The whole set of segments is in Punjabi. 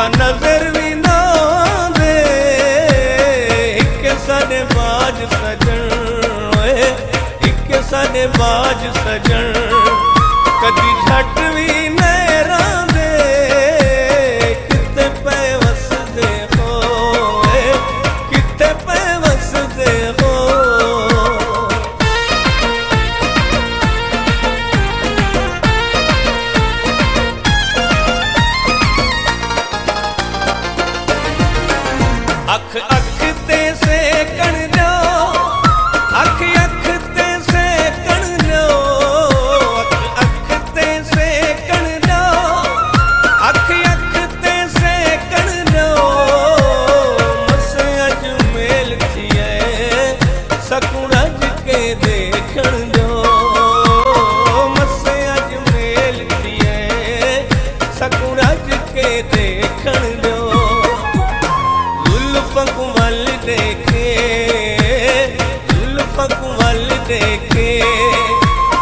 ਵਾ ਨਜ਼ਰ ਵੀ ਨਾ ਦੇ ਇੱਕ ਸਾਡੇ ਬਾਜ ਸਜਣ, ਓਏ। ਇੱਕ ਸਾਡੇ ਬਾਜ ਸਜਣ। ਕਦੀ ਛੱਟ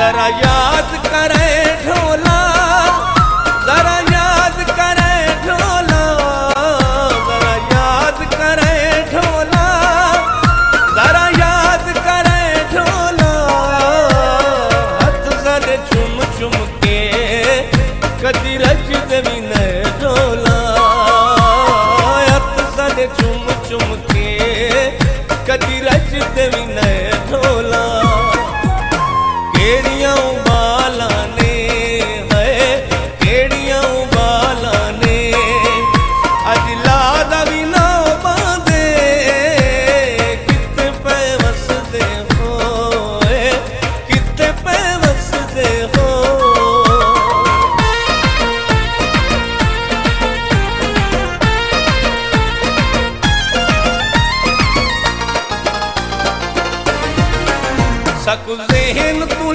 Saraya ਸਕੂ ਜ਼ਹਿਨ ਤੂੰ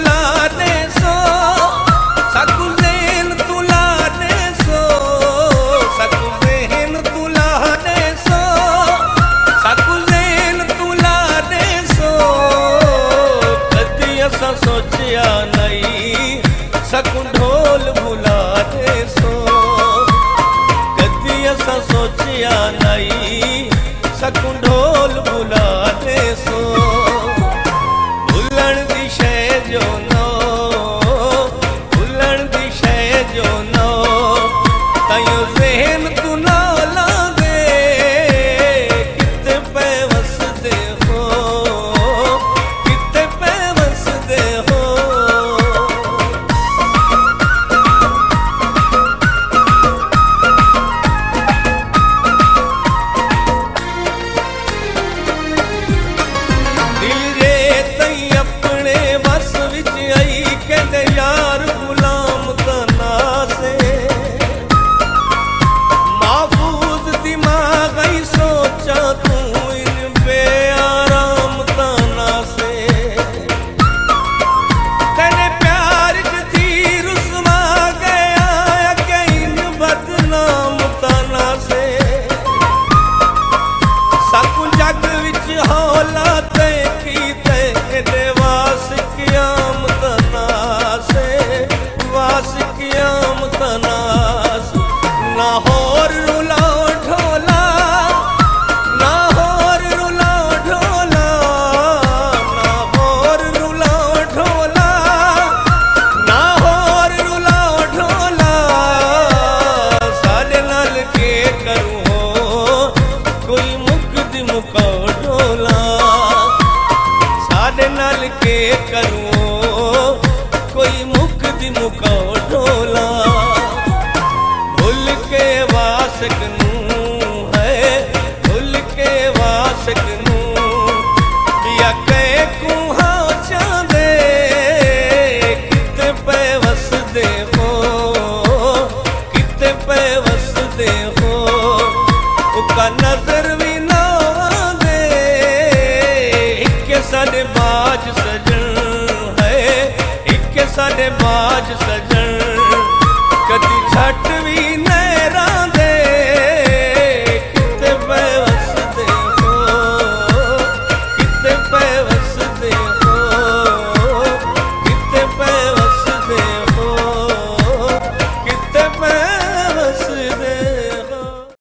ਸਾਡੇ ਕਰੂੰ? ਕੋਈ ਮੁਖ ਦੀ ਮੁਕਾਓ ਢੋਲਾ। ਭੁੱਲ ਕੇ ਵਾਸਕ ਨੂੰ ਹੈ, ਭੁੱਲ ਕੇ ਵਾਸਕ ਨੂੰ। ਬਿਆ ਕੈ ਕੁਹਾ ਚਾਂਦੇ ਕਿਤੇ ਪੈ ਵਸਦੇ ਹੋ? ਕਿਤੇ ਪੈ ਵਸਦੇ ਹੋ? ਉਕਾ ਨਜ਼ਰ ਵੀ ਨਾ ਆਵੇ ਇੱਕੇ ਸਾਡੇ ਬਾਜ ਸਜਣ ਹੈ। ਇੱਕੇ ਸਾਡੇ ਬਾਜ ਸਜਣ